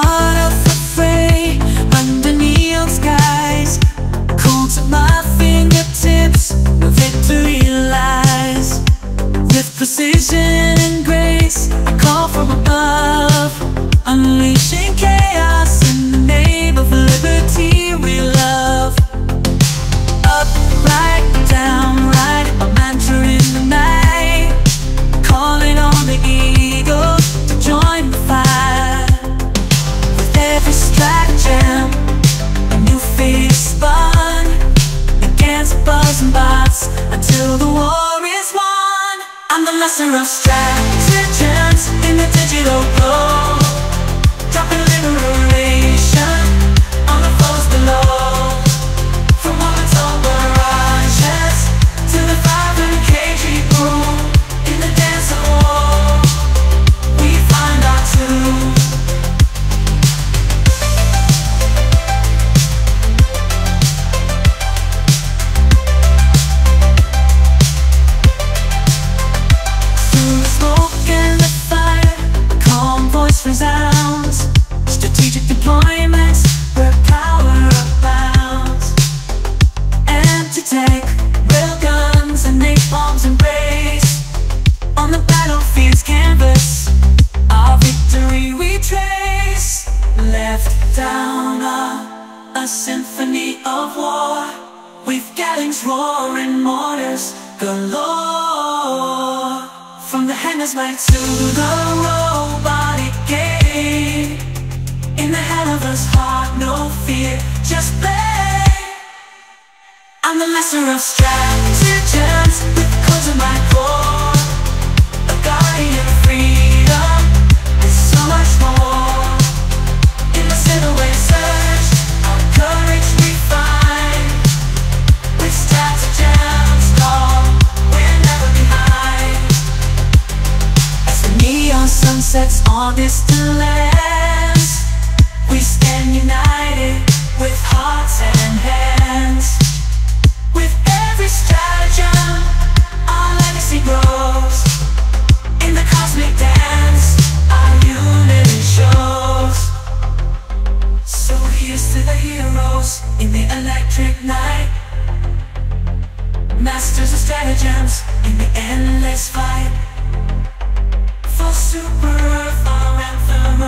of fray Under neon skies Cold to my fingertips victory lies. With precision and grace I call from above Unleashing Master of stratagems In the digital glow down a, a symphony of war. With Gatling's roaring mortars galore. From the hangers back to the robotic gate. In the Helldiver's heart, no fear, just play. I'm the lesser of stratagems With codes of my core. A guardian for this to last We stand united with hearts and hands. With every stratagem our legacy grows. In the cosmic dance our unity shows. So here's to the heroes in the electric night. Masters of stratagems in the endless fight. Super anthem.